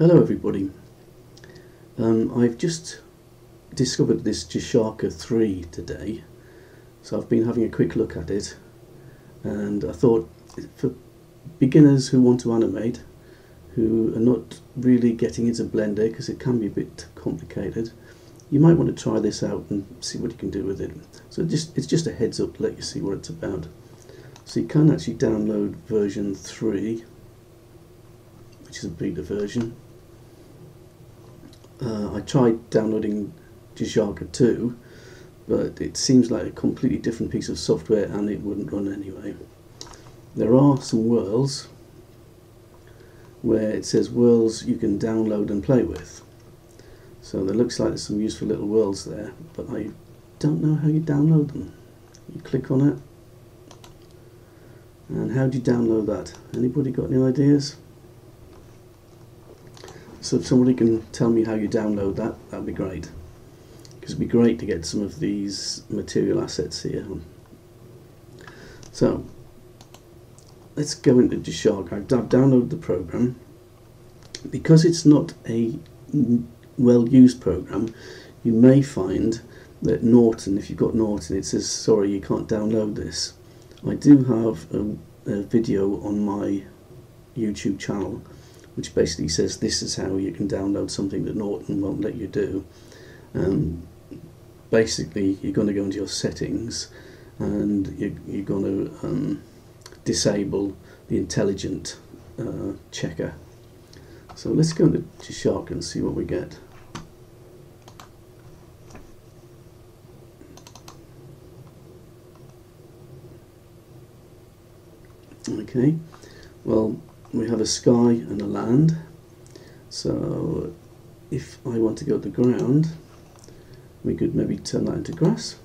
Hello everybody. Um, I've just discovered this Jahshaka 3 today, so I've been having a quick look at it and I thought for beginners who want to animate, who are not really getting into Blender because it can be a bit complicated, you might want to try this out and see what you can do with it. So just it's just a heads up to let you see what it's about. So you can actually download version 3 which is a beta version. Uh, I tried downloading Jahshaka 2, but it seems like a completely different piece of software and it wouldn't run anyway. There are some worlds where it says worlds you can download and play with. So there looks like there's some useful little worlds there, but I don't know how you download them. You click on it, and how do you download that? Anybody got any ideas? So if somebody can tell me how you download that, that'd be great. Because it'd be great to get some of these material assets here. So let's go into Jahshaka. I've downloaded the program. Because it's not a well-used program, you may find that Norton, if you've got Norton, it says, sorry, you can't download this. I do have a, a video on my YouTube channel which basically says this is how you can download something that Norton won't let you do. Um, basically, you're going to go into your settings and you're, you're going to um, disable the intelligent uh, checker. So let's go into Shark and see what we get. Okay, well we have a sky and a land. So if I want to go to the ground we could maybe turn that into grass.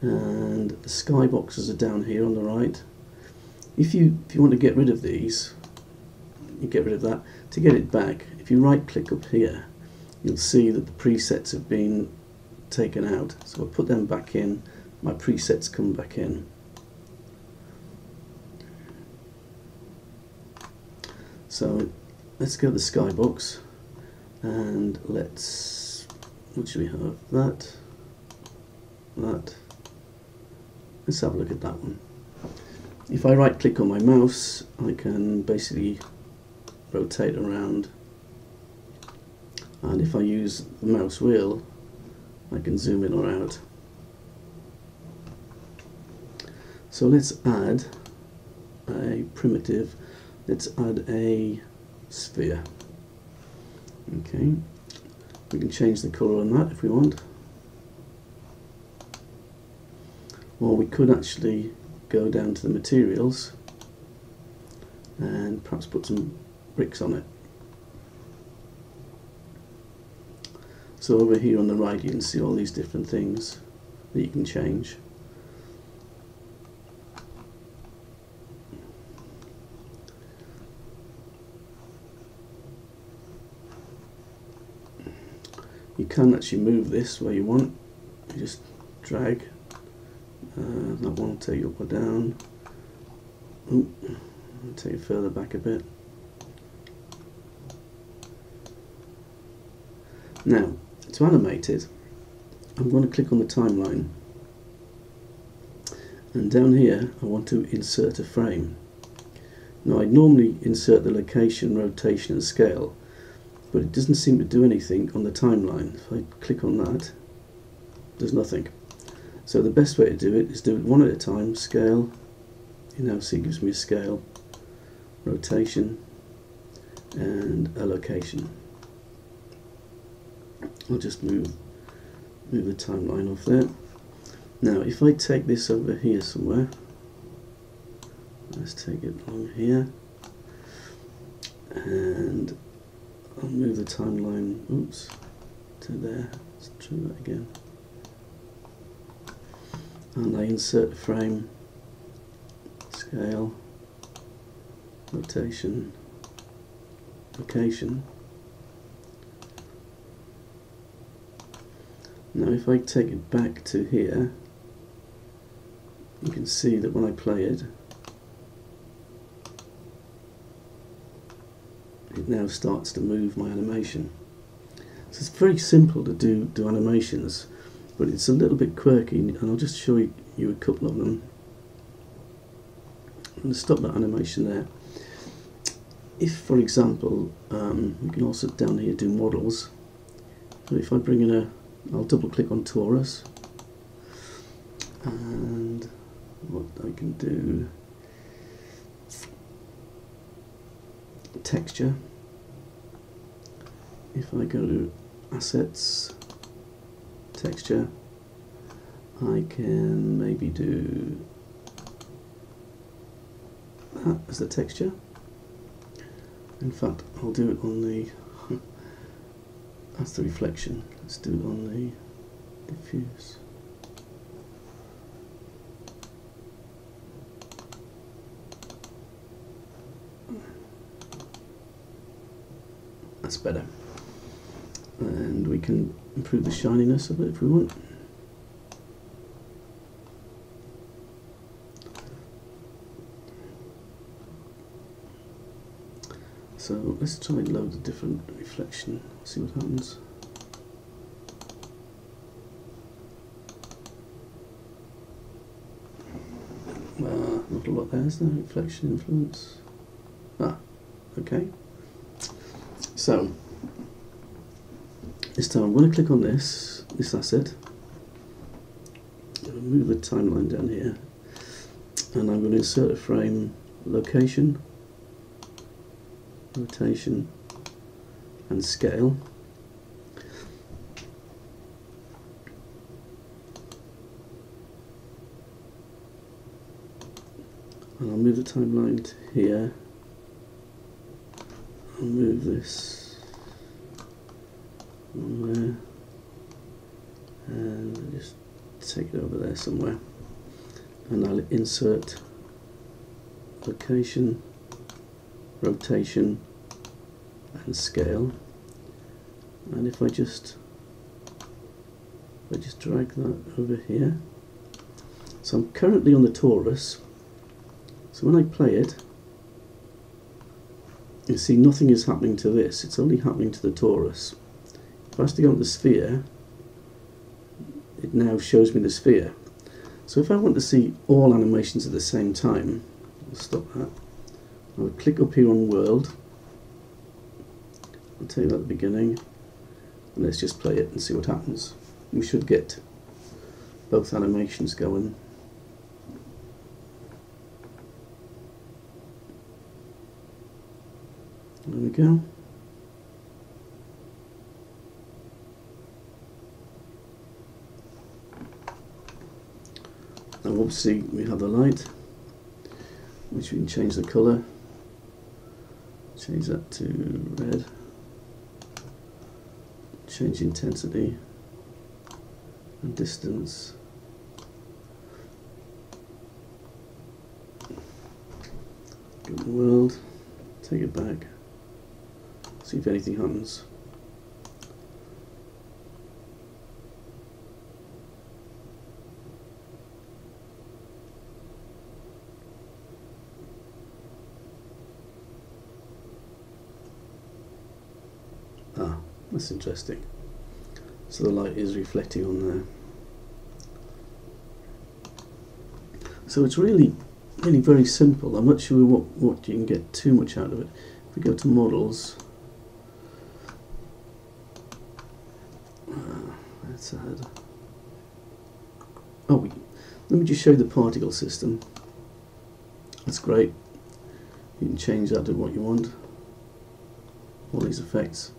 And the sky boxes are down here on the right. If you if you want to get rid of these you get rid of that. To get it back if you right click up here you'll see that the presets have been taken out. So I'll put them back in. My presets come back in So let's go to the skybox and let's, what should we have? That, that. Let's have a look at that one. If I right click on my mouse, I can basically rotate around and if I use the mouse wheel I can zoom in or out. So let's add a primitive let's add a sphere. Okay. We can change the colour on that if we want. Or we could actually go down to the materials and perhaps put some bricks on it. So over here on the right you can see all these different things that you can change can actually move this where you want. You just drag uh, that one will take you up or down. Ooh, take you further back a bit. Now to animate it I'm going to click on the timeline. And down here I want to insert a frame. Now I'd normally insert the location, rotation and scale but it doesn't seem to do anything on the timeline. If I click on that, there's nothing. So the best way to do it is do it one at a time, scale, you know, see it gives me a scale, rotation, and a location. I'll just move move the timeline off there. Now if I take this over here somewhere, let's take it along here, and I'll move the timeline, oops, to there. Let's try that again. And I insert frame, scale, rotation, location. Now if I take it back to here, you can see that when I play it, it now starts to move my animation. So it's very simple to do, do animations, but it's a little bit quirky, and I'll just show you, you a couple of them. I'm going to stop that animation there. If, for example, um, you can also down here do models. So if I bring in a, I'll double click on torus, and what I can do, texture. If I go to assets, texture, I can maybe do that as the texture. In fact, I'll do it on the, that's the reflection, let's do it on the diffuse. That's better. And we can improve the shininess of it if we want. So let's try and load a different reflection, see what happens. Well, not a lot there, is there? Reflection influence. Ah, okay. So, this time I'm going to click on this, this asset, move the timeline down here, and I'm going to insert a frame location, rotation, and scale. And I'll move the timeline to here. I'll move this. On there. And just take it over there somewhere. And I'll insert location rotation and scale. And if I just I just drag that over here. So I'm currently on the torus. So when I play it you see nothing is happening to this, it's only happening to the torus. If I stick on the sphere, it now shows me the sphere. So if I want to see all animations at the same time, I'll stop that. I would click up here on world, I'll tell you at the beginning, and let's just play it and see what happens. We should get both animations going There we go. Now obviously we have the light, which we can change the colour. Change that to red. Change intensity and distance. Go to world, take it back see if anything happens. Ah, that's interesting. So the light is reflecting on there. So it's really, really very simple. I'm not sure what, what you can get too much out of it. If we go to models, Let's Oh, let me just show you the particle system. That's great. You can change that to what you want. All these effects.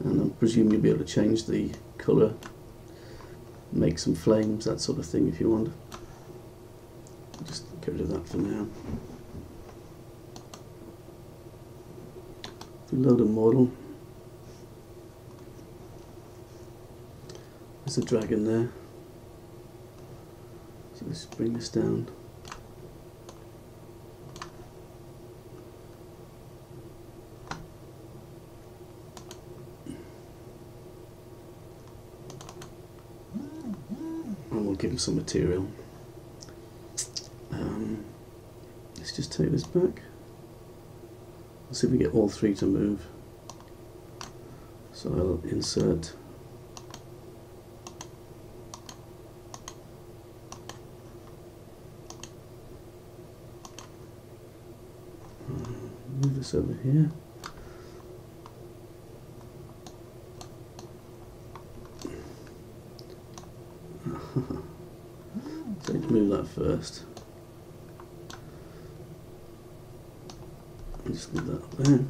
And I presume you'll be able to change the colour, make some flames, that sort of thing if you want. Just get rid of that for now. Load a model. There's a dragon there. So let's bring this down. And we'll give him some material. Um, let's just take this back. Let's see if we get all three to move. So I'll insert hmm, move this over here. so move that first. Just leave that there.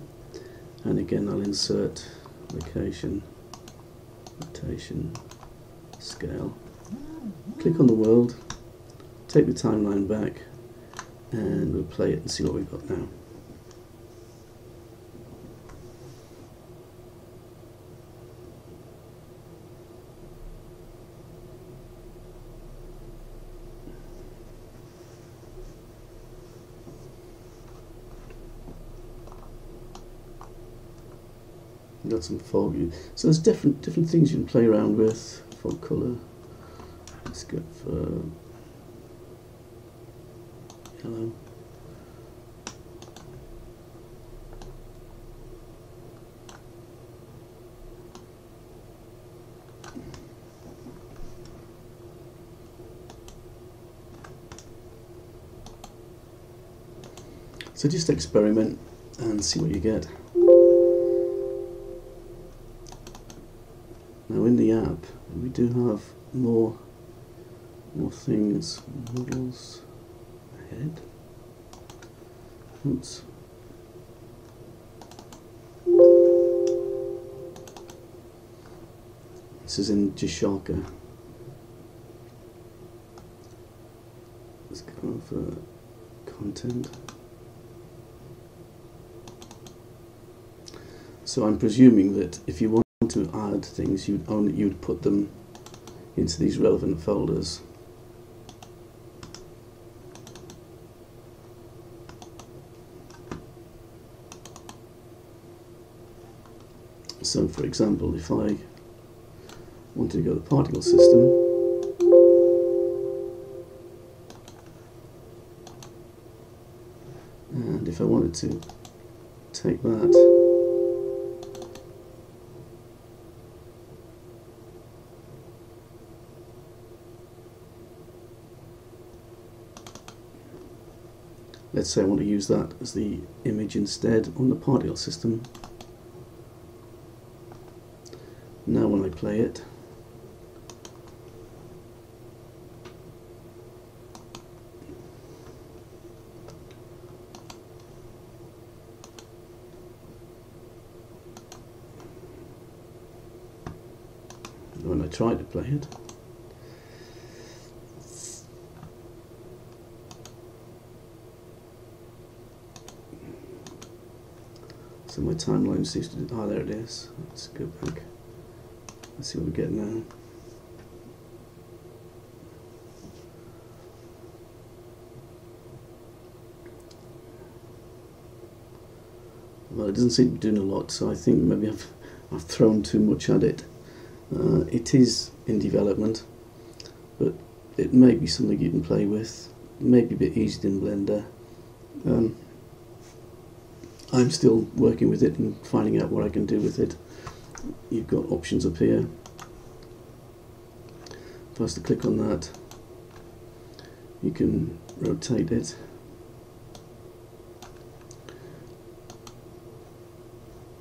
And again I'll insert location, rotation, scale. Click on the world, take the timeline back, and we'll play it and see what we've got now. Got some fog. So there's different different things you can play around with. Fog colour. Let's go for yellow. So just experiment and see what you get. Now in the app we do have more more things, models ahead. Oops. This is in Jahshaka. Let's go for content. So I'm presuming that if you want to add things, you'd you'd put them into these relevant folders. So for example, if I wanted to go to the particle system, and if I wanted to take that let's say I want to use that as the image instead on the particle system. Now when I play it, when I try to play it, So my timeline seems to, oh there it is. Let's go back. Let's see what we get now. Well, it doesn't seem to be doing a lot, so I think maybe I've, I've thrown too much at it. Uh, it is in development, but it may be something you can play with. Maybe a bit easier than Blender. Um, I'm still working with it and finding out what I can do with it. You've got options up here. If I click on that, you can rotate it.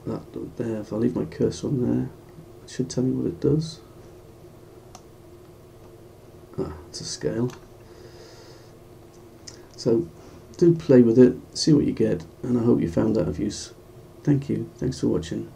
That there, if I leave my cursor on there, it should tell me what it does. Ah, it's a scale. So do play with it, see what you get, and I hope you found that of use. Thank you. Thanks for watching.